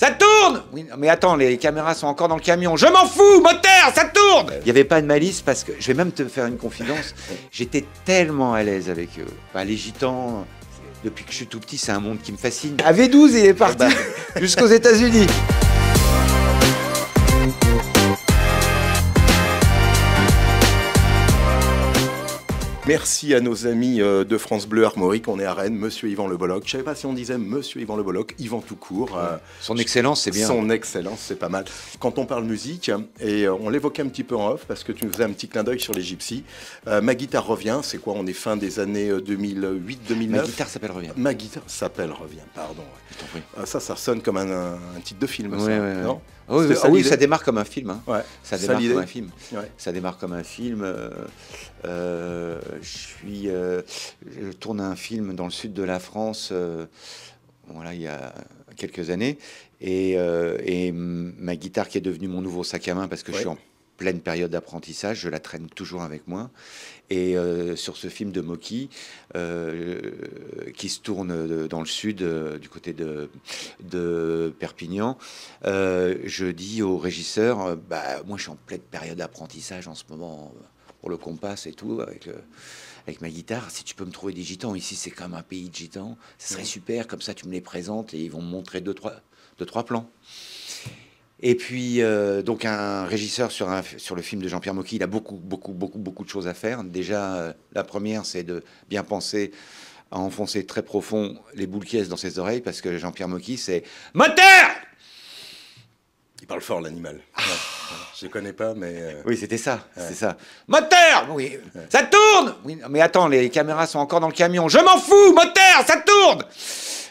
Ça tourne Oui, mais attends, les caméras sont encore dans le camion. Je m'en fous, moteur, ça tourne Il n'y avait pas de malice parce que, je vais même te faire une confidence, j'étais tellement à l'aise avec eux. Enfin, les gitans, depuis que je suis tout petit, c'est un monde qui me fascine. À V12, il est parti jusqu'aux États-Unis. Merci à nos amis euh, de France Bleu Armorique. On est à Rennes, Monsieur Yvan Le Bolloc. Je ne savais pas si on disait Monsieur Yvan Le Bolloc, Yvan tout court. euh, Son excellence, c'est bien. Son excellence, c'est pas mal. Quand on parle musique, et euh, on l'évoquait un petit peu en off, parce que tu nous faisais un petit clin d'œil sur les gypsies, euh, ma guitare revient, c'est quoi On est fin des années euh, 2008-2009 Ma guitare s'appelle Revient. Ma guitare s'appelle Revient, pardon. Je prie. Ça, ça sonne comme un, titre de film, Ouais, ça, ouais. non? Ah oui, ça oui, l'idée ça démarre comme un film. hein. Ouais. Ça démarre comme un film. Ouais. Ça démarre comme un film. euh, euh, je suis, euh, je tourne un film dans le sud de la France. voilà, il y a quelques années, et, ma guitare qui est devenue mon nouveau sac à main parce que je suis en pleine période d'apprentissage, je la traîne toujours avec moi. Et euh, sur ce film de Moki, euh, qui se tourne de- dans le sud, euh, du côté de, de Perpignan, euh, je dis au régisseur, euh, bah, moi je suis en pleine période d'apprentissage en ce moment euh, pour le compas et tout, avec, le- avec ma guitare. Si tu peux me trouver des gitans, ici c'est comme un pays de gitans, ce serait super, comme ça tu me les présentes et ils vont me montrer deux, trois, deux, trois plans. Et puis, euh, donc, un régisseur sur, un, sur le film de Jean-Pierre Mocky, il a beaucoup, beaucoup, beaucoup, beaucoup de choses à faire. Déjà, euh, la première, c'est de bien penser à enfoncer très profond les boules qui dans ses oreilles, parce que Jean-Pierre Mocky, c'est moteur Il parle fort, l'animal. Ouais. Je ne connais pas, mais... euh, Oui, c'était ça, c'est ça. Moteur Oui, ça tourne Oui, mais attends, les caméras sont encore dans le camion. Je m'en fous, moteur, ça tourne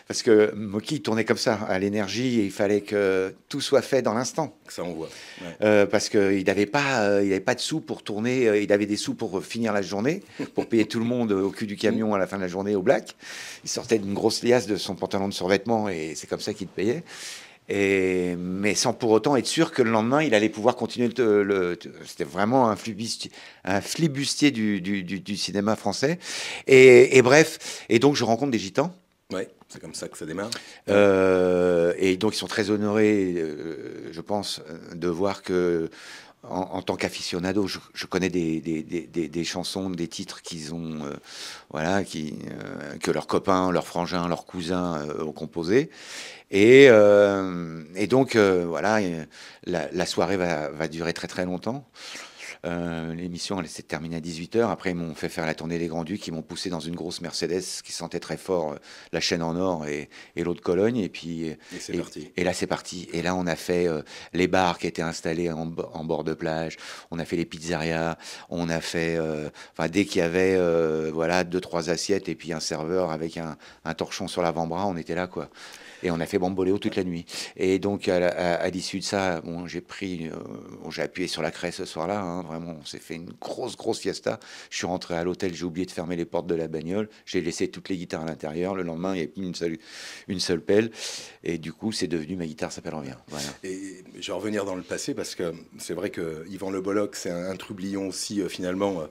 Parce que Mocky tournait comme ça, à l'énergie, et il fallait que tout soit fait dans l'instant. Ça, on voit. Ouais. Euh, parce qu'il n'avait pas, euh, il avait pas de sous pour tourner. euh, il avait des sous pour finir la journée, pour payer tout le monde au cul du camion à la fin de la journée au black. Il sortait d'une grosse liasse de son pantalon de survêtement et c'est comme ça qu'il payait. Et, mais sans pour autant être sûr que le lendemain, il allait pouvoir continuer le. le- C'était vraiment un flibustier, un flibustier du, du- du- du cinéma français. Et, et bref, et donc je rencontre des gitans. Ouais, c'est comme ça que ça démarre. Euh, et donc, ils sont très honorés, euh, je pense, de voir que, en, tant qu'aficionado, je, connais des, des, des- des- chansons, des titres qu'ils ont, euh, voilà, qui, euh, que leurs copains, leurs frangins, leurs cousins ont composé. Et, et donc, voilà, la, la soirée va, va durer très très longtemps. Euh, L'émission, elle s'est terminée à 18h. Après, ils m'ont fait faire la tournée des Grands-Ducs. Ils m'ont poussé dans une grosse Mercedes qui sentait très fort euh, la chaîne en or et, et l'eau de Cologne. Et puis, Et parti. et là, c'est parti. Et là, on a fait euh, les bars qui étaient installés en, bo- en bord de plage. On a fait les pizzerias. On a fait, enfin, dès qu'il y avait, voilà, deux trois assiettes et puis un serveur avec un, un torchon sur l'avant-bras, on était là, quoi. Et on a fait bamboléo toute la nuit. Et donc, à, l'issue de ça, bon, j'ai pris, euh, j'ai appuyé sur la craie ce soir-là. hein, vraiment, on s'est fait une grosse, grosse fiesta. Je suis rentré à l'hôtel, j'ai oublié de fermer les portes de la bagnole. J'ai laissé toutes les guitares à l'intérieur. Le lendemain, il n'y avait plus une seule, une seule pelle. Et du coup, c'est devenu ma guitare s'appelle Revient. Voilà. Et je vais revenir dans le passé parce que c'est vrai que Yvan Le Bolloc, c'est un, un trublion aussi, euh, finalement, euh,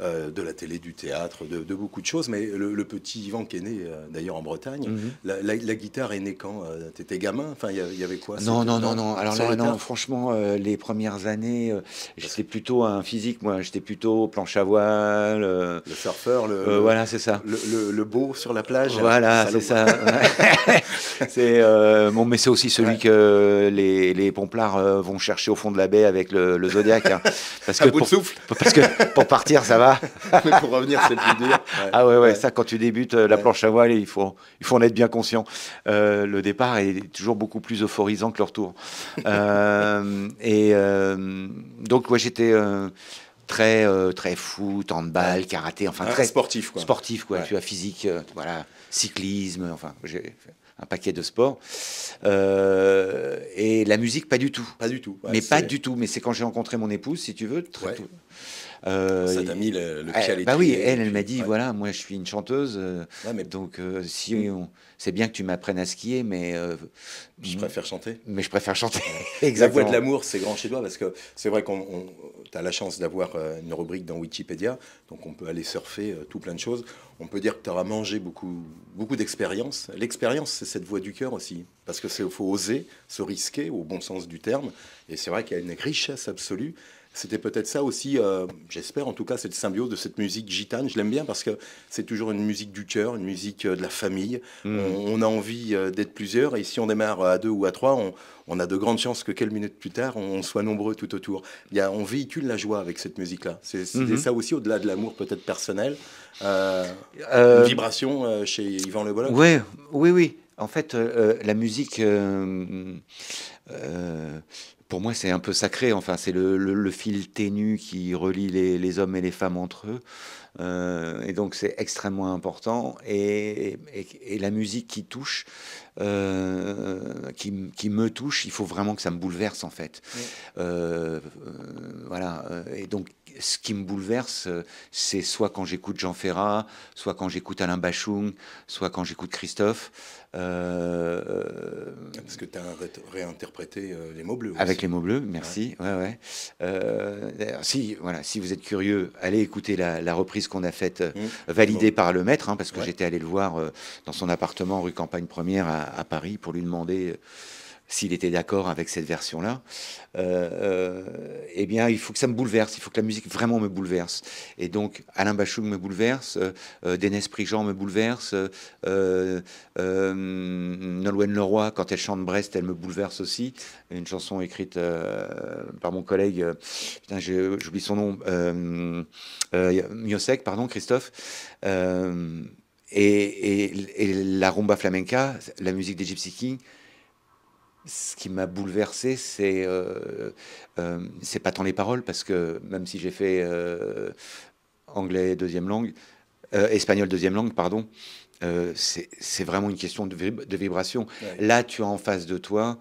euh, de la télé, du théâtre, de, de beaucoup de choses. Mais le, le petit Yvan qui est né, euh, d'ailleurs, en Bretagne, Mhm. la, la- la guitare est née quand euh, T'étais gamin? Enfin, il y avait quoi Non, non, non, non? Alors là, non, franchement, les premières années, j'étais plutôt un physique, moi. J'étais plutôt planche à voile. Le surfeur, le, voilà, c'est ça. le, le- le beau sur la plage. Voilà, c'est ça. c'est bon, mais c'est aussi celui Ouais. que les, les pomplards vont chercher au fond de la baie avec le, le zodiaque. hein. Parce À que bout de pour, souffle. parce que pour partir, ça va. Mais pour revenir, c'est plus dur. Ouais. Ah ouais, ouais, ça quand tu débutes euh, la planche à voile, il faut, il faut en être bien conscient. Euh, le départ est toujours beaucoup plus euphorisant que le retour. Euh, et donc, ouais, j'étais très, euh, très foot, handball, karaté, enfin Un très sportif, quoi. sportif, quoi. Ouais. Tu as physique, euh, voilà, cyclisme, enfin, j'ai fait un paquet de sports. Euh, et la musique, pas du tout. Pas du tout. Ouais, mais pas du tout. Mais c'est quand j'ai rencontré mon épouse, si tu veux, très Ouais. tôt. Euh, Ça t'a mis le, le pied à eh, bah oui, elle, elle puis- m'a dit ouais. voilà, moi je suis une chanteuse, euh, Ouais, mais donc euh, si on- c'est bien que tu m'apprennes à skier, mais euh, je préfère chanter. mais je préfère chanter. La voix Exactement. de l'amour, c'est grand chez toi parce que c'est vrai qu'on tu as la chance d'avoir euh, une rubrique dans Wikipédia, donc on peut aller surfer euh, tout plein de choses. On peut dire que tu auras mangé beaucoup, beaucoup d'expérience. L'expérience, c'est cette voix du cœur aussi, parce que c'est faut oser, se risquer au bon sens du terme. Et c'est vrai qu'il y a une richesse absolue. C'était peut-être ça aussi, euh, j'espère en tout cas, cette symbiose de cette musique gitane. Je l'aime bien parce que c'est toujours une musique du cœur, une musique euh, de la famille. Mm. On, on a envie euh, d'être plusieurs et si on démarre à deux ou à trois, on, on a de grandes chances que quelques minutes plus tard, on soit nombreux tout autour. Il y a, on véhicule la joie avec cette musique-là. C'est Mhm. ça aussi, au-delà de l'amour peut-être personnel. Euh, Euh, une vibration chez Yvan Le Bolloc. Ouais, oui, oui. En fait, euh, la musique, euh, euh, pour moi, c'est un peu sacré. Enfin, c'est le, le- le fil ténu qui relie les, les hommes et les femmes entre eux. Euh, et donc, c'est extrêmement important. Et, et- et la musique qui touche, euh, qui, me touche, il faut vraiment que ça me bouleverse, en fait. Oui. Euh, voilà. Et donc, ce qui me bouleverse, c'est soit quand j'écoute Jean Ferrat, soit quand j'écoute Alain Bachung, soit quand j'écoute Christophe. Euh, Parce que tu as réinterprété euh, les mots bleus. avec aussi. les mots bleus, merci. Ouais, ouais. Euh, si, voilà, si vous êtes curieux, allez écouter la, la reprise qu'on a faite, Mmh. validée par le maître, hein, parce que j'étais allé le voir dans son appartement rue Campagne Première à, à Paris pour lui demander s'il était d'accord avec cette version-là. Euh, euh, eh bien, il faut que ça me bouleverse, il faut que la musique vraiment me bouleverse. Et donc, Alain Bachung me bouleverse, euh, euh, Prigent me bouleverse, Nolwenn Leroy, quand elle chante Brest, elle me bouleverse aussi. Une chanson écrite par mon collègue, putain, j'oublie son nom, Miosek, pardon, Christophe. Et la rumba flamenca, la musique des Gypsy Kings, ce qui m'a bouleversé, c'est euh, euh, c'est pas tant les paroles, parce que même si j'ai fait euh, anglais deuxième langue, espagnol deuxième langue, pardon, c'est vraiment une question de, vib- de vibration. Ouais. Là, tu as en face de toi,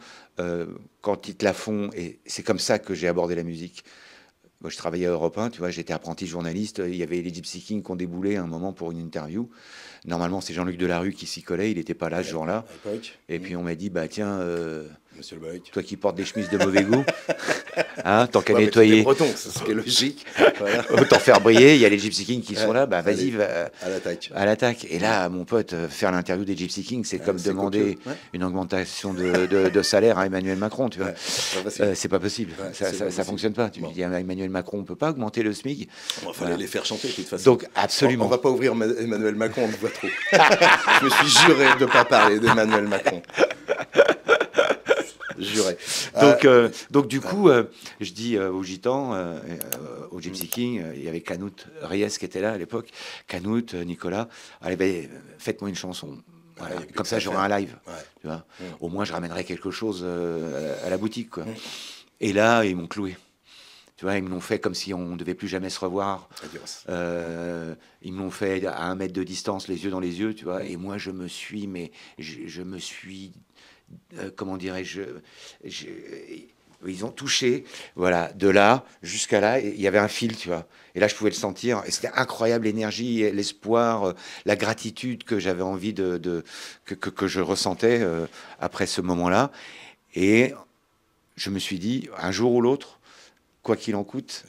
quand ils te la font, et c'est comme ça que j'ai abordé la musique. Moi, je travaillais à Europe 1, tu vois, j'étais apprenti journaliste. Il y avait les Gypsy Kings qui ont déboulé à un moment pour une interview. Normalement, c'est Jean-Luc Delarue qui s'y collait, il n'était pas là ce jour-là. Et puis on m'a dit, bah tiens, euh, Monsieur Le Bolloc. toi qui portes des chemises de mauvais goût, hein, tant qu'à Ouais, nettoyer, breton, c'est ce qui est logique. Voilà. autant faire briller. Il y a les Gypsy Kings qui sont là, bah vas-y, va À l'attaque. à l'attaque. Et là, mon pote, euh, faire l'interview des Gypsy Kings, c'est comme demander. Ouais. une augmentation de, de- de salaire à Emmanuel Macron, tu vois. Ouais, c'est pas facile. Euh, c'est pas possible, ça, ça, pas ça fonctionne pas. Tu Bon. dis à Emmanuel Macron, on peut pas augmenter le SMIC. Il fallait voilà. les faire chanter de toute façon. Donc On, absolument. on va pas ouvrir Ma- Emmanuel Macron, on le voit trop. Je me suis juré de ne pas parler d'Emmanuel Macron. Juré. Donc, Euh, euh, donc du coup, euh, je dis euh, aux gitans, euh, euh, aux Gypsy King, euh, il y avait Canute Reyes qui était là à l'époque, Canute, euh, Nicolas, allez, ben, faites-moi une chanson. Voilà. Ouais, Comme ça, j'aurai un live. ouais. Tu vois. Mm. Au moins, je ramènerai quelque chose euh, à la boutique. Quoi. Mm. Et là, ils m'ont cloué. Tu vois, ils me l'ont fait comme si on ne devait plus jamais se revoir. Euh, ils me l'ont fait à un mètre de distance, les yeux dans les yeux, tu vois. Et moi, je me suis, mais je, je me suis, euh, comment dirais-je, je- ils ont touché, voilà, de là jusqu'à là. Il y avait un fil, tu vois. Et là, je pouvais le sentir. Et c'était incroyable l'énergie, l'espoir, euh, la gratitude que j'avais envie de, que, que, je ressentais euh, après ce moment-là. Et je me suis dit, un jour ou l'autre, quoi qu'il en coûte,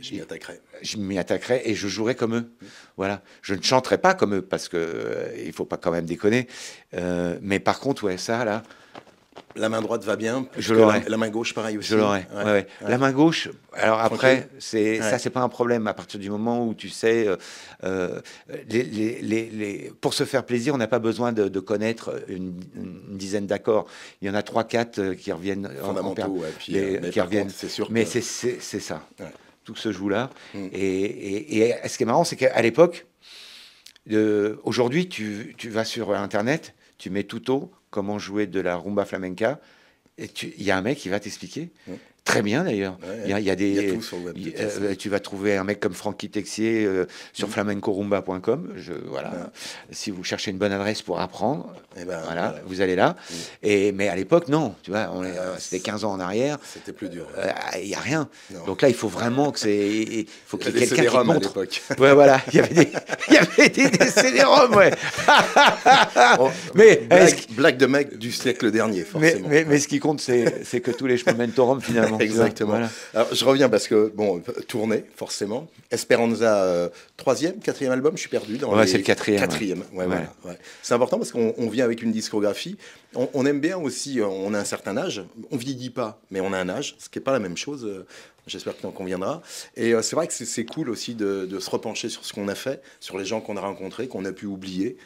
je m'y attaquerai. je m'y attaquerai et je jouerai comme eux. Voilà. Je ne chanterai pas comme eux parce que euh, il faut pas quand même déconner. Euh, mais par contre, ouais, ça là, La main droite va bien. Je l'aurai. La, la main gauche, pareil aussi. je l'aurai. Ouais. Ouais, ouais. La main gauche. Alors après, c'est ça, c'est pas un problème à partir du moment où tu sais, euh, euh, les, les- les- les- pour se faire plaisir, on n'a pas besoin de, de connaître une, une dizaine d'accords. Il y en a trois, quatre qui reviennent en- en Fondamentaux. ouais, puis, mais qui reviennent. C'est sûr. Mais que- c'est ça. Tout se joue là. Mm. Et, et- et ce qui est marrant, c'est qu'à l'époque, aujourd'hui, tu, tu vas sur Internet, tu mets tuto, comment jouer de la rumba flamenca, et tu- il y a un mec qui va t'expliquer. Mm. Très bien d'ailleurs. Ouais, il, y a, y des. Y a tout sur le web, façon. euh, tu vas trouver un mec comme Francky Texier euh, sur Mm. flamencorumba.com. Je, voilà. Ouais. Si vous cherchez une bonne adresse pour apprendre, Eh ben, voilà, voilà. vous allez là. Mm. Et, mais à l'époque, non. Tu vois, on Ah, euh, c'était 15 ans en arrière. C'était plus dur. euh, Il n'y a rien. Non. Donc là, il faut vraiment que c'est. Il faut Il y qu'il y avait ait des quelqu'un qui à montre. l'époque. Ouais, voilà. Il y avait des, il y avait des, des CD-ROM, ouais. Oh, Mais, blague, de mec du siècle dernier, Mais, forcément. mais, mais ce qui compte, c'est c'est que tous les chemins mènent au Rome, finalement. Exactement. Voilà. Alors, je reviens parce que, bon, tournée, forcément. Esperanza, euh, troisième, quatrième album, je suis perdu. Dans Ouais, les- c'est le quatrième. Quatrième, ouais, Ouais. voilà, ouais. C'est important parce qu'on on vient avec une discographie. On, on aime bien aussi, euh, on a un certain âge. On vieillit pas, mais on a un âge, ce qui n'est pas la même chose. euh, J'espère que tu en conviendras. Et euh, c'est vrai que c'est- cool aussi de, de se repencher sur ce qu'on a fait, sur les gens qu'on a rencontrés, qu'on a pu oublier,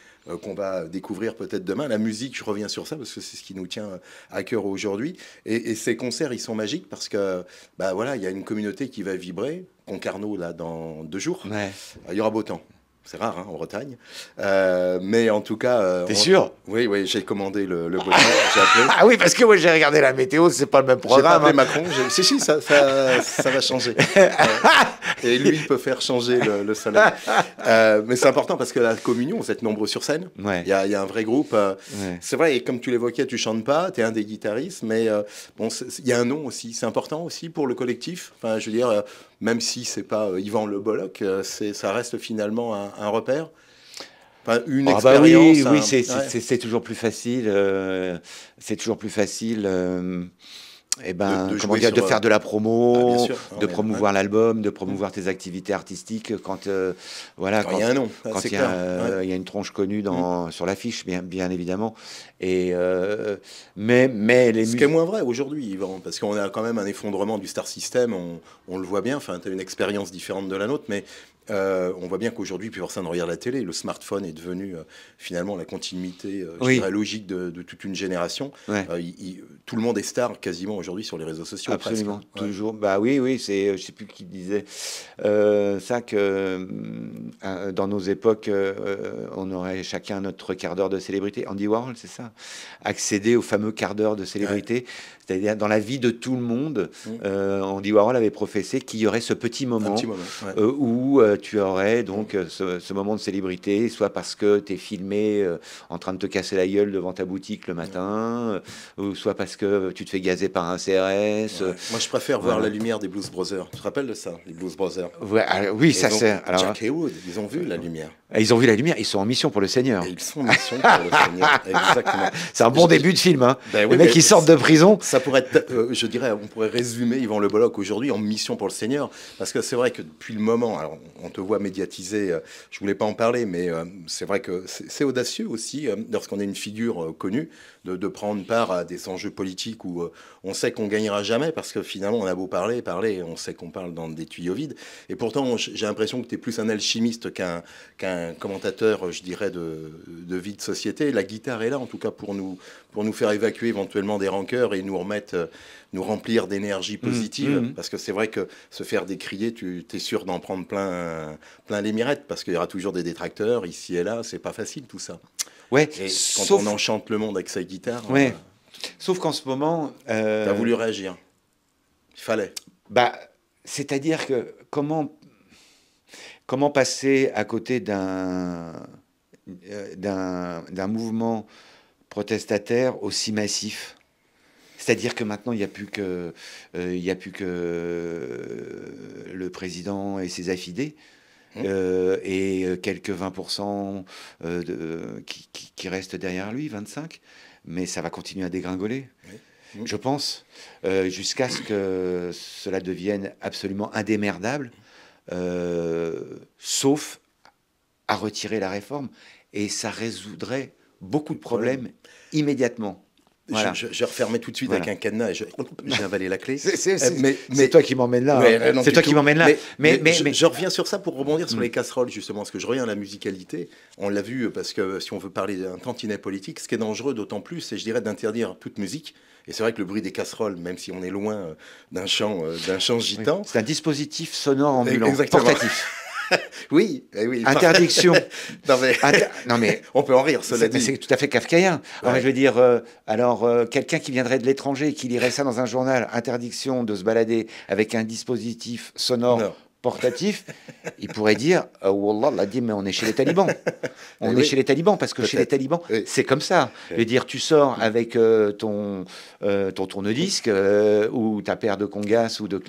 qu'on va découvrir peut-être demain. La musique, je reviens sur ça parce que c'est ce qui nous tient à cœur aujourd'hui. Et, et ces concerts, ils sont magiques parce que, bah voilà, il y a une communauté qui va vibrer. Concarneau, là, dans deux jours, Ouais. il y aura beau temps. C'est rare hein, en Bretagne. Euh, mais en tout cas. euh, T'es on- sûr? Oui, oui, j'ai commandé le, le beau temps. J'ai appelé. Ah oui, parce que moi j'ai regardé la météo, c'est pas le même J'ai programme. appelé hein. Macron. j'ai- Si, si, ça, ça, ça va changer. Euh, et lui, il peut faire changer le, le soleil. Euh, mais c'est important parce que la communion, vous êtes nombreux sur scène. Ouais. Il y a, y a un vrai groupe. euh, Ouais. C'est vrai, et comme tu l'évoquais, tu chantes pas, tu es un des guitaristes, mais bon, il y a un nom aussi. C'est important aussi pour le collectif. Enfin, je veux dire, même si c'est pas euh, Yvan Le Bolloc, euh, ça reste finalement un, un repère. Enfin, une Ah bah expérience. oui, un- oui, c'est ouais. toujours plus facile. euh, c'est toujours plus facile. euh, eh ben, De- de comment dire, de euh, faire de la promo, Ah, sûr. Ah, de promouvoir l'album, de promouvoir tes activités artistiques quand euh, voilà Quand il y a un nom, quand c'est il y, a, clair. euh, Ouais. Mm. il y a une tronche connue dans, sur l'affiche, bien, bien évidemment. Et euh, mais mais les Ce qui est moins vrai aujourd'hui, Yvan, parce qu'on a quand même un effondrement du star system, on, on le voit bien, enfin, tu as une expérience différente de la nôtre, mais euh, on voit bien qu'aujourd'hui, plus personne ne regarde la télé. Le smartphone est devenu euh, finalement la continuité, euh, je Oui. dirais, logique de, de toute une génération. Ouais. Euh, il- il- tout le monde est star quasiment aujourd'hui sur les réseaux sociaux. Absolument, presque. Ouais. toujours. Bah oui, oui, c'est, je sais plus qui disait ça que dans nos époques, on aurait chacun notre quart d'heure de célébrité. Andy Warhol, c'est ça, accéder au fameux quart d'heure de célébrité, c'est-à-dire dans la vie de tout le monde. Euh, Andy Warhol avait professé qu'il y aurait ce petit moment. petit moment. ouais. euh, où euh, tu aurais donc euh, ce, ce moment de célébrité, soit parce que tu es filmé en train de te casser la gueule devant ta boutique le matin, ou soit parce que tu te fais gazer par un CRS. Ouais. Moi, je préfère voir la lumière des Blues Brothers. Tu te rappelles de ça, les Blues Brothers? Alors, oui, ça Ils c'est. Alors, Jack Haywood, ils ont vu la lumière. ils ont vu la lumière, ils sont en mission pour le Seigneur. Et ils sont en mission pour le Seigneur. Exactement. C'est un bon début de film. Hein. Ben Les mecs qui sortent de prison. Ça pourrait être, euh, je dirais, on pourrait résumer Yvan Le Bolloc aujourd'hui en mission pour le Seigneur, parce que c'est vrai que depuis le moment, alors on te voit médiatisé, euh, je voulais pas en parler, mais euh, c'est vrai que c'est audacieux aussi, euh, lorsqu'on est une figure connue, de, prendre part à des enjeux politiques où on sait qu'on gagnera jamais, parce que finalement on a beau parler, parler, on sait qu'on parle dans des tuyaux vides, et pourtant j'ai l'impression que tu es plus un alchimiste qu'un qu'un commentateur, je dirais, de, de vie de société. La guitare est là, en tout cas, pour nous, pour nous faire évacuer éventuellement des rancœurs et nous euh, nous remplir d'énergie positive. mmh. Parce que c'est vrai que se faire décrier, tu es sûr d'en prendre plein, plein les mirettes, parce qu'il y aura toujours des détracteurs ici et là. C'est pas facile tout ça. Ouais, Et quand on enchante le monde avec sa guitare, Ouais. euh, sauf qu'en ce moment. euh, t'as voulu réagir. Il fallait. Bah, c'est-à-dire que comment, comment passer à côté d'un d'un d'un mouvement protestataire aussi massif? C'est-à-dire que maintenant, il n'y a plus que, euh, il y a plus que euh, le président et ses affidés, Mmh. euh, et quelques 20% euh, de, qui, qui- qui restent derrière lui, 25, mais ça va continuer à dégringoler, Oui. Mmh. je pense, euh, jusqu'à ce que cela devienne absolument indémerdable, euh, sauf à retirer la réforme, et ça résoudrait beaucoup de problèmes immédiatement. Voilà. Je, je, je refermais tout de suite Voilà. avec un cadenas et j'ai avalé la clé. C'est- Euh, toi qui m'emmène là. Hein. c'est toi qui m'emmène là. Mais, Mais, mais, je, mais- je reviens sur ça pour rebondir sur Mm. les casseroles, justement, parce que je reviens à la musicalité. On l'a vu, parce que si on veut parler d'un tantinet politique, ce qui est dangereux d'autant plus, c'est, je dirais, d'interdire toute musique. Et c'est vrai que le bruit des casseroles, même si on est loin euh, d'un chant, euh, d'un chant oui, gitan, c'est un dispositif sonore ambulant, Exactement. portatif. oui, eh oui. Interdiction. non, mais... Inter- non, mais On peut en rire, cela dit. c'est tout à fait kafkaïen. Alors, je veux dire, euh, alors, euh, quelqu'un qui viendrait de l'étranger et qui lirait ça dans un journal, interdiction de se balader avec un dispositif sonore Non. portatif, il pourrait dire, euh, Wallah, l'a dit, mais on est chez les talibans. On Eh est oui. chez les talibans, parce que chez les talibans, Oui. c'est comme ça. Je veux dire, tu sors avec euh, ton, euh, ton tourne-disque euh, ou ta paire de congas ou de,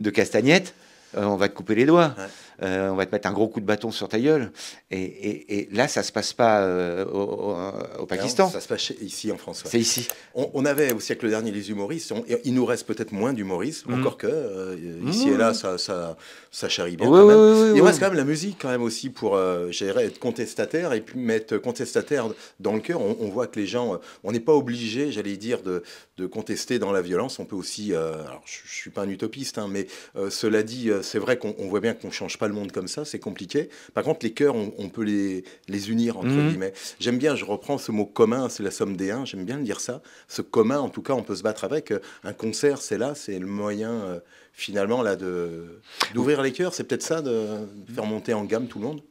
de castagnettes, on va te couper les doigts. Euh, on va te mettre un gros coup de bâton sur ta gueule. Et, et- et là, ça se passe pas euh, au, au- au Pakistan. Non, ça se passe chez- ici en France. ouais. C'est ici. On, on avait au siècle dernier les humoristes. on- il nous reste peut-être moins d'humoristes, Mhm. encore que euh, ici Mhm. et là, ça, ça, ça charrie bien. Oui, quand oui, même. oui, oui, il oui. reste quand même la musique quand même aussi pour, euh, dirais, être contestataire et puis mettre contestataire dans le cœur. On, on voit que les gens, on n'est pas obligé, j'allais dire, de, de contester dans la violence. On peut aussi, euh, alors je, je suis pas un utopiste, hein, mais euh, cela dit, c'est vrai qu'on on voit bien qu'on change pas le monde comme ça, c'est compliqué. Par contre, les cœurs, on, on peut les, les unir entre Mhm. guillemets. J'aime bien, je reprends ce mot commun, c'est la somme des uns. J'aime bien le dire ça. Ce commun, en tout cas, on peut se battre avec. Un concert, c'est là, c'est le moyen. euh, finalement là de d'ouvrir les cœurs c'est peut-être ça de faire monter en gamme tout le monde?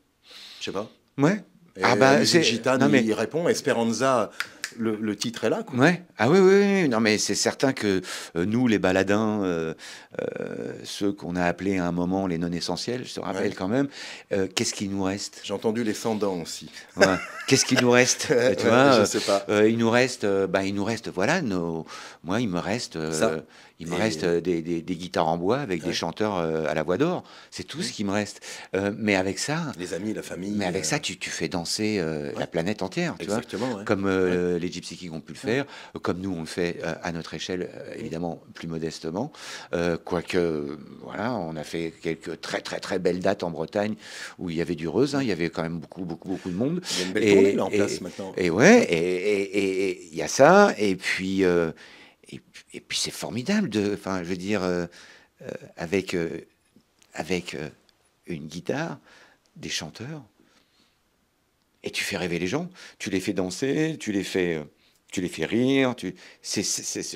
Je sais pas Ouais. et Ah bah, c'est- gitane non, mais- il répond Esperanza le, le titre est là quoi. Ouais. Ah oui, oui, oui. Non, mais c'est certain que euh, nous, les baladins, euh, euh, ceux qu'on a appelés à un moment les non essentiels, je te rappelle Ouais. quand même, qu'est-ce qui nous reste? J'ai entendu les sans dents aussi Ouais. Qu'est-ce qui nous reste? Tu vois je sais pas il nous reste, bah, il nous reste, voilà, nos. Moi, il me reste, Ça. Il me reste euh, des, des- des guitares en bois avec des chanteurs euh, à la voix d'or. C'est tout ce qui me reste. Euh, mais avec ça, les amis la famille mais avec euh, ça, tu, tu fais danser euh, Ouais. la planète entière, tu vois. exactement ouais. Comme les Gypsy Kings ont pu le faire, comme nous on le fait à notre échelle, évidemment plus modestement. Quoique, voilà, on a fait quelques très très très belles dates en Bretagne où il y avait du reuse, hein, il y avait quand même beaucoup beaucoup beaucoup de monde. il y a une belle Et- tournée là en et- place maintenant Et ouais, et il y a ça, et puis et, puis- et puis c'est formidable de, enfin, je veux dire, euh, euh, avec euh, avec une guitare, des chanteurs, et tu fais rêver les gens, tu les fais danser, tu les fais, tu les fais rire, tu, c'est,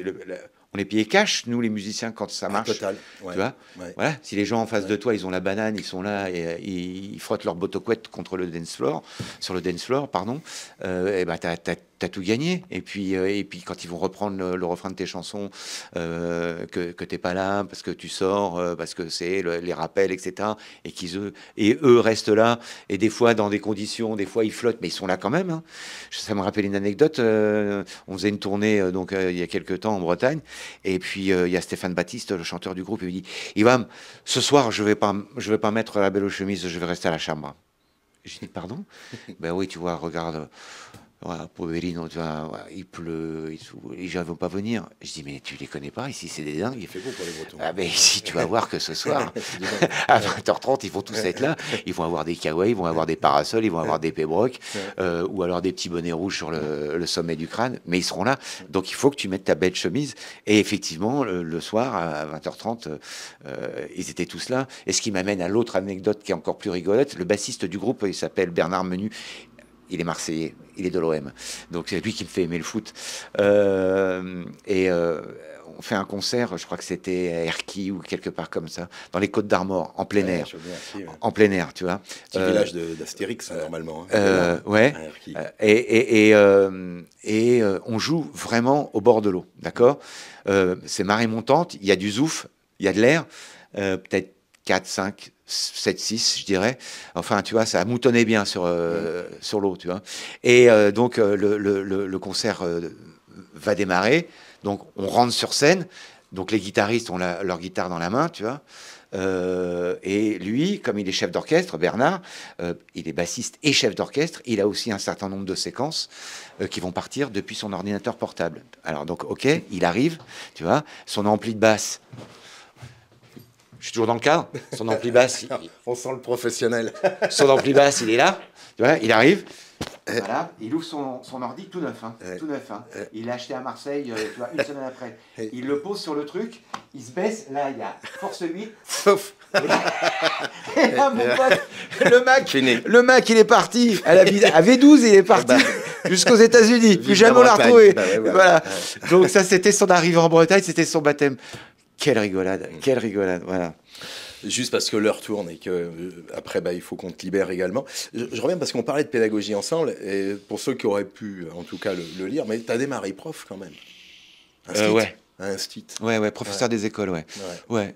le- la- on est payé cash, nous les musiciens, quand ça Ah, marche. total ouais. Tu vois Ouais. voilà, si les gens en face Ouais. de toi, ils ont la banane, ils sont là et ils, frottent leur botocouette contre le dance floor, sur le dance floor, pardon, et ben t'as, t'as- t'as tout gagné. Et puis, euh, et puis quand ils vont reprendre le, refrain de tes chansons, euh, que, que t'es pas là parce que tu sors, euh, parce que c'est le- les rappels, etc. Et qu'ils eux, et eux restent là. Et des fois dans des conditions, des fois ils flottent, mais ils sont là quand même. hein. Ça me rappelle une anecdote. on faisait une tournée donc il y a quelques temps en Bretagne, et puis il y a Stéphane Baptiste, le chanteur du groupe, il me dit Ivan, ce soir je vais pas, je vais pas mettre la belle aux chemises, je vais rester à la chambre. J'ai dit pardon? Ben oui, tu vois, regarde. Voilà, Poverino, tu vois, il pleut, et tout, les gens ne vont pas venir. Je dis, mais tu les connais pas, ici c'est des dingues. il fait beau pour les Bretons Ah ben ici, tu vas voir que ce soir, à 20h30, ils vont tous être là. Ils vont avoir des kawaii, ils vont avoir des parasols, ils vont avoir des pébrocs, euh, ou alors des petits bonnets rouges sur le, le sommet du crâne. Mais ils seront là. Donc il faut que tu mettes ta belle chemise. Et effectivement, le, le soir, à 20h30, euh, ils étaient tous là. Et ce qui m'amène à l'autre anecdote qui est encore plus rigolote. Le bassiste du groupe, il s'appelle Bernard Menu. Il est marseillais, il est de l'OM. Donc c'est lui qui me fait aimer le foot. Euh, et euh, on fait un concert, je crois que c'était à Erquy ou quelque part comme ça, dans les Côtes d'Armor, en plein Ouais, air. ouais. En plein air, tu vois. petit Euh, village d'Astérix normalement hein. euh, ouais. Euh, Et, et, et, euh, et, euh, on joue vraiment au bord de l'eau, d'accord? Euh, C'est marée montante, il y a du zouf, il y a de l'air, euh, peut-être 4, 5, 7, 6, je dirais. Enfin, tu vois, ça a moutonné bien sur, euh, sur l'eau, tu vois. Et euh, donc, euh, le, le- le- concert va démarrer. Donc, on rentre sur scène. Donc, les guitaristes ont la- leur guitare dans la main, tu vois. Euh, et lui, comme il est chef d'orchestre, Bernard, euh, il est bassiste et chef d'orchestre. Il a aussi un certain nombre de séquences euh, qui vont partir depuis son ordinateur portable. Alors donc, ok, il arrive, tu vois, son ampli de basse. Je suis toujours dans le cadre. Son ampli basse, il- on sent le professionnel son ampli basse, il est là. Tu vois, il arrive. Voilà, il ouvre son, son ordi tout neuf, hein, Ouais. tout neuf. hein. Ouais. Il l'a acheté à Marseille, euh, tu vois, une semaine après. Il le pose sur le truc, il se baisse. Là, il y a force 8. sauf Et là, mon pote, le Mac, Fini. le Mac, il est parti. À, la, vid- à V12, il est parti jusqu'aux États-Unis. Plus jamais on l'a retrouvé. Bah ouais, voilà. voilà. Donc ça, c'était son arrivée en Bretagne, c'était son baptême. Quelle rigolade, quelle rigolade, voilà. Juste parce que l'heure tourne et que euh, après, bah, il faut qu'on te libère également. Je, reviens parce qu'on parlait de pédagogie ensemble, et pour ceux qui auraient pu, en tout cas, le, lire, mais tu as démarré prof quand même. Euh, ouais. Un. Ouais, ouais, professeur des écoles, ouais. Ouais.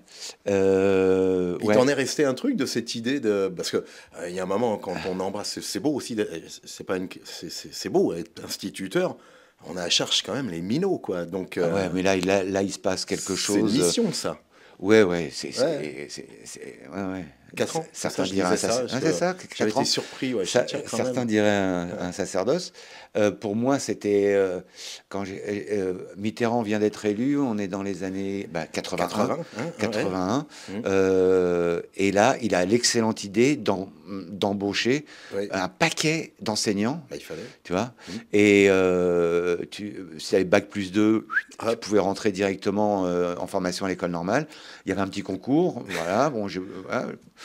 Euh, il t'en est resté un truc de cette idée de. Parce qu'il il y a un moment, quand on embrasse, c'est beau aussi, c'est pas une... c'est beau être instituteur on a à charge quand même les minots, quoi. Donc, ah ouais, mais là, là, là, il se passe quelque chose. C'est une mission, ça. Ouais, ouais, c'est. Ouais. Ouais, ouais. 4 ans Certains diraient un sacerdoce. certains diraient un, sacerdoce. Euh, pour moi, c'était. Euh, quand euh, Mitterrand vient d'être élu, on est dans les années 81. 80, 81 et là, il a l'excellente idée d'embaucher un paquet d'enseignants. Bah, il fallait. Tu vois mmh. Et tu, si tu avais bac plus 2, tu pouvais rentrer directement en formation à l'école normale. Il y avait un petit concours. Voilà. Bon, je, voilà.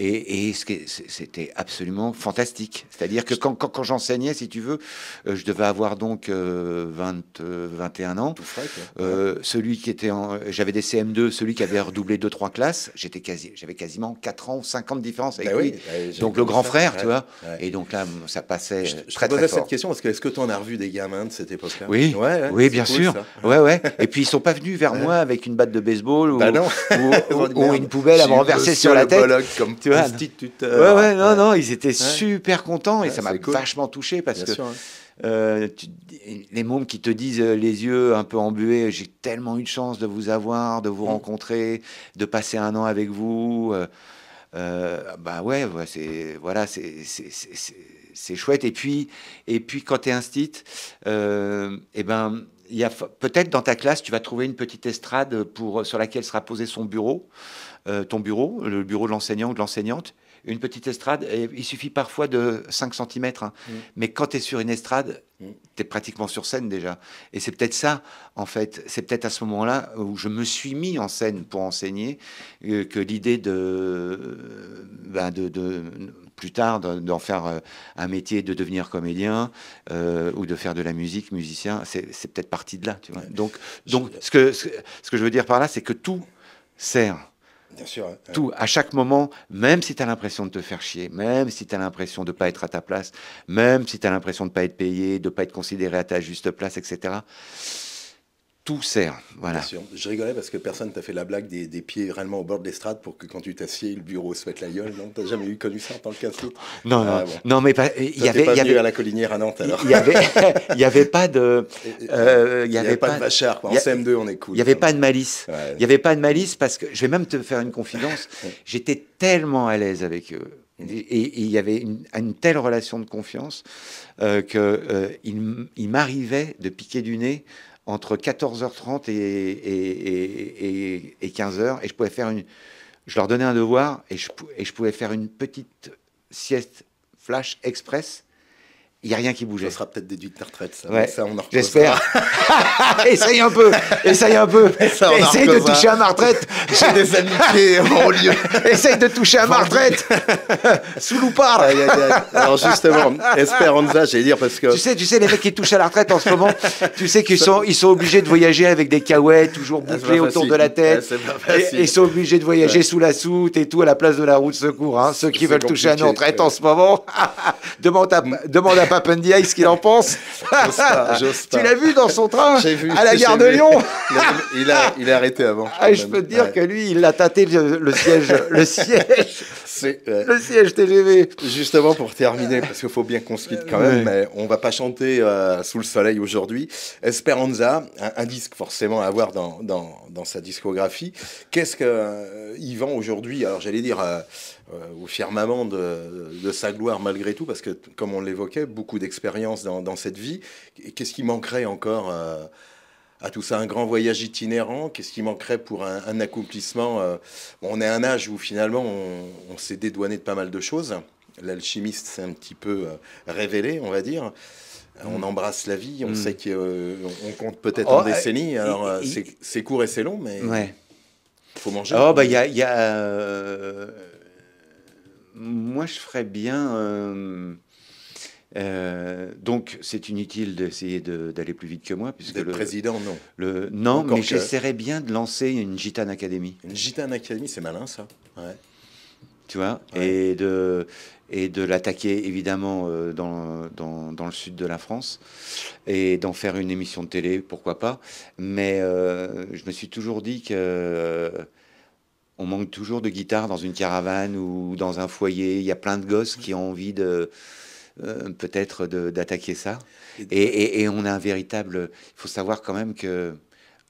Et, c'était absolument fantastique. C'est-à-dire que quand, quand, j'enseignais, si tu veux, euh, je devais avoir donc 20, euh, 21 euh, ans. celui qui était en, j'avais des CM2, celui qui avait redoublé 2-3 classes, j'étais quasi, j'avais quasiment 4 ans ou 5 ans de différence avec bah lui. Bah, donc le grand frère, tu vois. Et donc là, ça passait je, très, te posais cette question parce que est-ce que tu en as revu des gamins de cette époque-là? Oui, oui, bien sûr. Ouais, ouais. Et puis ils sont pas venus vers moi avec une batte de baseball ou, bah ou, une poubelle à me renverser sur la tête. Comme instituteur. Ouais, ouais, non, non, ils étaient super contents et ça m'a vachement touché parce que euh, les mômes qui te disent euh, les yeux un peu embués, j'ai tellement eu de chance de vous avoir, de vous mm. rencontrer, de passer un an avec vous. Euh, bah ouais, c'est voilà, c'est chouette. Et puis, et puis quand tu es un stit, et ben il y a peut-être dans ta classe, tu vas trouver une petite estrade pour, sur laquelle sera posé son bureau. Euh, ton bureau, le bureau de l'enseignant ou de l'enseignante, une petite estrade, et il suffit parfois de 5 cm. Hein. Mm. Mais quand tu es sur une estrade, mm. tu es pratiquement sur scène déjà. Et c'est peut-être ça, en fait, c'est peut-être à ce moment-là où je me suis mis en scène pour enseigner, euh, que l'idée de, ben de, de, plus tard d'en faire euh, un métier, de devenir comédien ou de faire de la musique, musicien, c'est peut-être parti de là. Tu vois. Donc, donc ce, que, ce que je veux dire par là, c'est que tout sert Sûr. Tout, à chaque moment, même si tu as l'impression de te faire chier, même si tu as l'impression de ne pas être à ta place, même si tu as l'impression de ne pas être payé, de ne pas être considéré à ta juste place, etc tout sert. Voilà. Je rigolais parce que personne t'a fait la blague des, pieds réellement au bord de l'estrade pour que quand tu t'assieds, le bureau se mette la gueule. Non, t'as jamais eu connu ça en tant que Non, non, ah, non, mais il y avait, pas il y avait à la collinière à Nantes alors. Il y avait, il y avait pas de, euh, il y avait pas, de vachard. En CM2, on est cool. Il y avait pas de malice. Il y avait pas de malice parce que je vais même te faire une confidence. J'étais tellement à l'aise avec eux. Et, il y avait une, telle relation de confiance euh, qu'il euh, il m'arrivait de piquer du nez entre 14h30 et, et, 15h, et je pouvais faire une... Je leur donnais un devoir, et je pouvais faire une petite sieste flash express il n'y a rien qui bougeait. Ça sera peut-être déduit de ta retraite, ça. Ouais. ça on en J'espère. essaye un peu. Essaye un peu. Ça, essaye de toucher à ma retraite. J'ai des amitiés en lieu. essaye de toucher à ma retraite. Sous loupard. Alors justement, Esperanza, j'allais dire parce que. Tu sais, tu sais, les mecs qui touchent à la retraite en ce moment, tu sais qu'ils sont, ils sont obligés de voyager avec des cahuètes toujours ah, bouclées autour de la tête. et, ils sont obligés de voyager sous la soute et tout à la place de la route secours. Hein. Ceux qui veulent toucher à nos retraites en ce moment, demande à, demande à Papendiaï ce qu'il en pense. tu l'as vu dans son train vu, à la gare de Lyon il, a, il, a, arrêté avant. Ah, je peux te dire que lui, il a tâté le, siège. Le siège. Le siège TGV. Justement, pour terminer, parce qu'il faut bien qu'on se quitte quand même, mais on va pas chanter euh, sous le soleil aujourd'hui. Esperanza, un, disque forcément à avoir dans, dans, dans sa discographie. Qu'est-ce qu'il euh, vend aujourd'hui Alors, j'allais dire. Euh, euh, au firmament de, de, sa gloire malgré tout, parce que, comme on l'évoquait, beaucoup d'expérience dans, dans, cette vie. Qu'est-ce qui manquerait encore euh, à tout ça? Un grand voyage itinérant? Qu'est-ce qui manquerait pour un, accomplissement euh, On est à un âge où finalement on, s'est dédouané de pas mal de choses. L'alchimiste s'est un petit peu révélé, on va dire. On embrasse la vie, on mm. sait qu'on compte peut-être en oh, décennies. Alors c'est court et c'est long, mais il faut manger. Oh, bah, il y a, y a moi, je ferais bien. Euh, Euh, donc, c'est inutile d'essayer d'aller plus vite que moi. Puisque le président, non. Le, non, mais j'essaierais bien de lancer une Gitane Academy. Une Gitane Academy, c'est malin ça. Ouais. Tu vois Et de, et de l'attaquer évidemment euh, dans, dans, dans, le sud de la France et d'en faire une émission de télé, pourquoi pas. Mais euh, je me suis toujours dit que. On manque toujours de guitare dans une caravane ou dans un foyer. Il y a plein de gosses qui ont envie de, euh, peut-être d'attaquer ça. Et, on a un véritable. Il faut savoir quand même que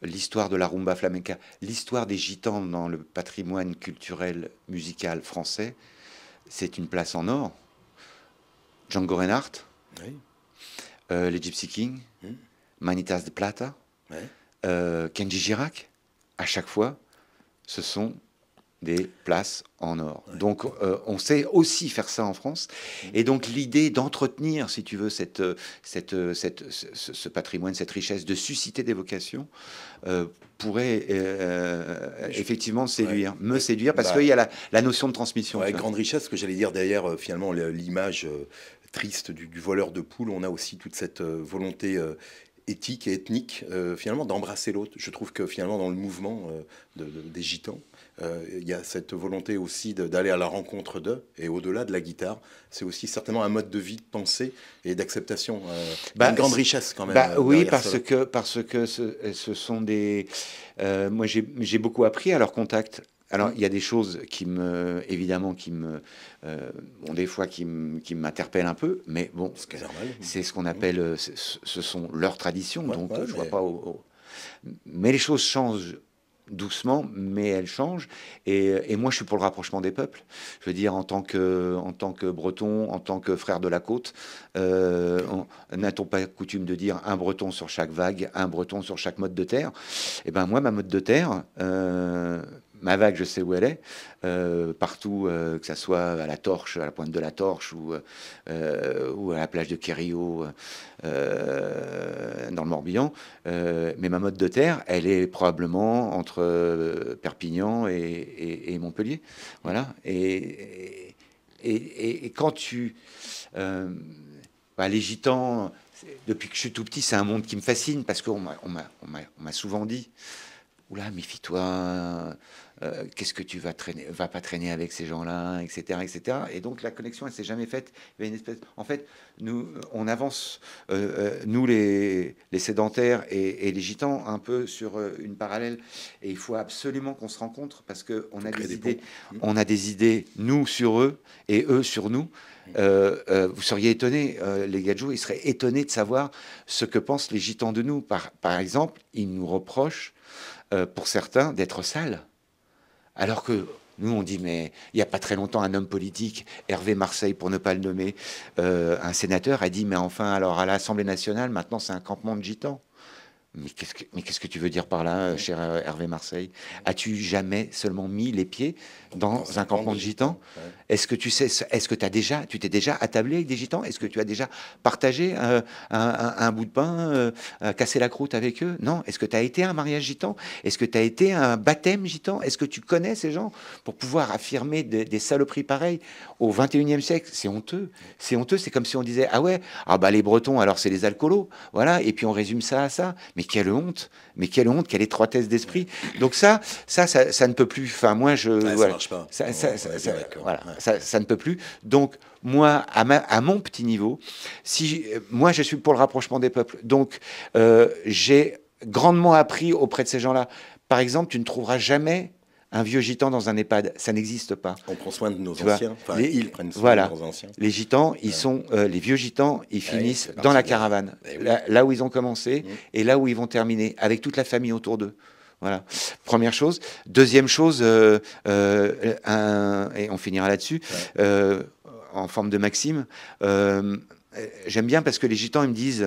l'histoire de la rumba flamenca, l'histoire des gitans dans le patrimoine culturel musical français, c'est une place en or. Django Reinhardt, euh, les Gypsy Kings, hmm. Manitas de Plata, euh, Kenji Girac, à chaque fois, ce sont des places en or. Donc euh, on sait aussi faire ça en France. Et donc l'idée d'entretenir, si tu veux, cette, cette, cette, ce, patrimoine, cette richesse, de susciter des vocations, euh, pourrait euh, effectivement séduire, me séduire, parce bah, qu'il y a la, notion de transmission. Ouais, grande richesse, que j'allais dire derrière, finalement, l'image triste du, voleur de poule, on a aussi toute cette volonté éthique et ethnique, finalement, d'embrasser l'autre. Je trouve que finalement, dans le mouvement des gitans, euh, il y a cette volonté aussi d'aller à la rencontre d'eux, et au-delà de la guitare, c'est aussi certainement un mode de vie, de pensée et d'acceptation. Euh, bah, une grande richesse quand même. Bah, euh, oui, parce que, parce que ce, ce sont des... moi, j'ai beaucoup appris à leur contact. Alors, il y a des choses qui me, évidemment, qui me, bon, des fois, qui m'interpellent un peu, mais bon, c'est ce qu'on appelle, ce sont leurs traditions, donc je vois pas. Mais les choses changent doucement, mais elle change. Et, moi, je suis pour le rapprochement des peuples. Je veux dire, en tant que, breton, en tant que frère de la côte, euh, n'a-t-on pas coutume de dire un breton sur chaque vague, un breton sur chaque mode de terre? Eh ben moi, ma mode de terre, euh, ma vague, je sais où elle est, euh, partout, euh, que ce soit à la torche, à la pointe de la torche, ou, euh, à la plage de Quério, dans le Morbihan. mais ma mode de terre, elle est probablement entre Perpignan et, Montpellier. Voilà. Et, et, quand tu. Bah, les gitans, depuis que je suis tout petit, c'est un monde qui me fascine parce qu'on m'a souvent dit Oula, méfie-toi, euh, qu'est-ce que tu vas traîner, va pas traîner avec ces gens-là, etc., etc. Et donc la connexion, elle s'est jamais faite. Il y avait une espèce, en fait, nous, on avance, euh, euh, nous les, les sédentaires et, les gitans, un peu sur une parallèle. Et il faut absolument qu'on se rencontre parce que on a des, idées, on a des idées nous sur eux et eux sur nous. vous seriez étonnés, les gadjous, ils seraient étonnés de savoir ce que pensent les gitans de nous. Par, par exemple, ils nous reprochent, pour certains, d'être sales. Alors que nous, on dit, mais il n'y a pas très longtemps, un homme politique, Hervé Marseille, pour ne pas le nommer, euh, un sénateur, a dit, mais enfin, alors à l'Assemblée nationale, maintenant, c'est un campement de gitans. Mais qu'est-ce que, mais qu'est-ce que tu veux dire par là, euh, cher euh, Hervé Marseille? As-tu jamais seulement mis les pieds dans, un campement de gitans? Est-ce que tu sais, est-ce que as déjà, tu t'es déjà attablé avec des gitans? Est-ce que tu as déjà partagé euh, un, bout de pain, cassé la croûte avec eux? Non. Est-ce que tu as été à un mariage gitan? Est-ce que tu as été à un baptême gitan? Est-ce que tu connais ces gens pour pouvoir affirmer des, saloperies pareilles au 21e siècle? C'est honteux. C'est honteux. C'est comme si on disait ah ouais, ah bah les Bretons, alors c'est les alcoolos, voilà. Et puis on résume ça à ça. Mais quelle honte, mais quelle honte, quelle étroitesse d'esprit. Donc ça, ça, ça, ne peut plus. Enfin, moi, je. ça marche pas. Ça, voilà, ça, ne peut plus. Donc, moi, à, à, mon petit niveau, si moi, je suis pour le rapprochement des peuples. Donc, euh, j'ai grandement appris auprès de ces gens-là. Par exemple, tu ne trouveras jamais un vieux gitan dans un EHPAD, ça n'existe pas. On prend soin de nos anciens. Enfin, ils prennent soin voilà. de nos anciens. Les gitans, ils sont, euh, les vieux gitans, ils ah finissent dans la caravane, eh là, où ils ont commencé mmh. et là où ils vont terminer, avec toute la famille autour d'eux. Voilà. Première chose. Deuxième chose, euh, euh, et on finira là-dessus, en forme de maxime. J'aime bien parce que les gitans, ils me disent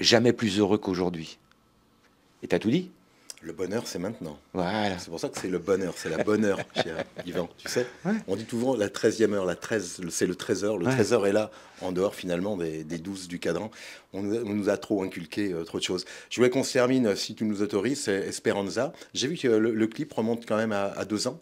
jamais plus heureux qu'aujourd'hui. Et t'as tout dit le bonheur, c'est maintenant. Voilà. C'est pour ça que c'est le bonheur, c'est la bonne heure, cher Yvan. Tu sais, on dit souvent la 13e heure, la 13, c'est le 13 heures. Le 13 heures est là, en dehors finalement des, des 12 du cadran. On, nous a trop inculqué euh, trop de choses. Je voulais qu'on se termine, si tu nous autorises, Esperanza. J'ai vu que le, clip remonte quand même à, deux ans.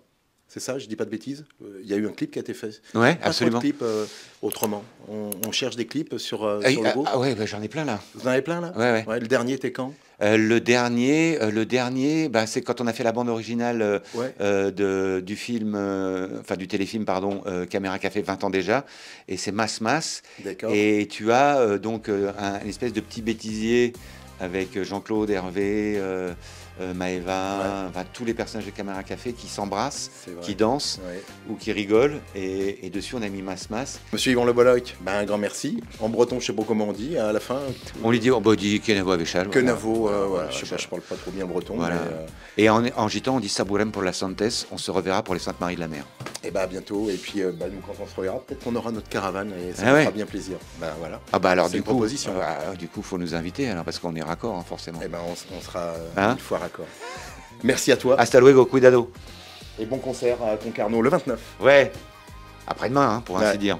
C'est ça, je dis pas de bêtises. Euh, Il y a eu un clip qui a été fait. Ouais, Pas de absolument. clips euh, autrement. On, on cherche des clips sur, euh, Ah, sur le go. ah ouais, bah, j'en ai plein là. Vous en avez plein là Ouais, ouais. Le dernier était quand? Euh, le dernier, euh, le dernier, bah, c'est quand on a fait la bande originale Ouais. de, du film, enfin du téléfilm, pardon, Caméra Café 20 ans déjà, et c'est Masse. D'accord. Et tu as donc un, une espèce de petit bêtisier avec Jean-Claude, Hervé, euh, Maëva, enfin, tous les personnages de Caméra Café qui s'embrassent, qui dansent Ouais. ou qui rigolent. Et, et dessus, on a mis Masse Masse. Monsieur Yvan Le Bolloc, ben, un grand merci. En breton, je sais pas comment on dit. À la fin, On lui dit, oh, bah, dis Kenavo Avechal. que voilà. Navo. euh, voilà, Voilà, je je parle pas trop bien breton. Voilà. Mais, euh, Et en, en gitan, on dit Sabourem pour la Santes, on se reverra pour les Saintes Maries de la Mer. et ben, à bientôt. Et puis, euh, bah, nous, quand on se reverra, peut-être qu'on aura notre caravane et ça Ah nous ouais. fera bien plaisir. Ben voilà. Ah bah alors du une coup, proposition. euh, du coup, faut nous inviter alors parce qu'on est raccord hein, forcément. Et ben, on, on sera Hein une fois raccord. Merci à toi. Hasta luego, cuidado. Et bon concert à Concarneau le 29. Ouais. Après-demain, hein, pour ainsi Ouais. dire.